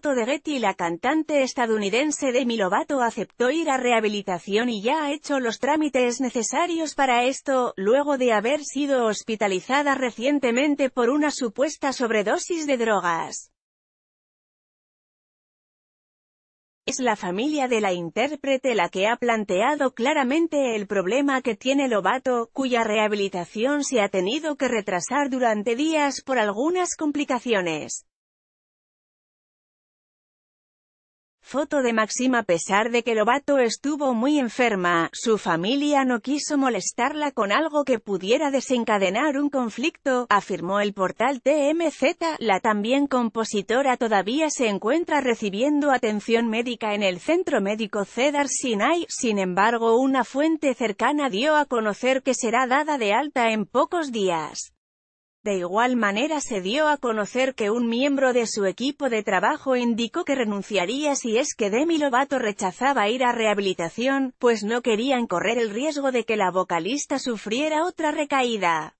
de Getty la cantante estadounidense Demi Lovato aceptó ir a rehabilitación y ya ha hecho los trámites necesarios para esto, luego de haber sido hospitalizada recientemente por una supuesta sobredosis de drogas. Es la familia de la intérprete la que ha planteado claramente el problema que tiene Lobato, cuya rehabilitación se ha tenido que retrasar durante días por algunas complicaciones. Foto de Maxima A pesar de que Lobato estuvo muy enferma, su familia no quiso molestarla con algo que pudiera desencadenar un conflicto, afirmó el portal TMZ. La también compositora todavía se encuentra recibiendo atención médica en el Centro Médico Cedar Sinai, sin embargo una fuente cercana dio a conocer que será dada de alta en pocos días. De igual manera se dio a conocer que un miembro de su equipo de trabajo indicó que renunciaría si es que Demi Lovato rechazaba ir a rehabilitación, pues no querían correr el riesgo de que la vocalista sufriera otra recaída.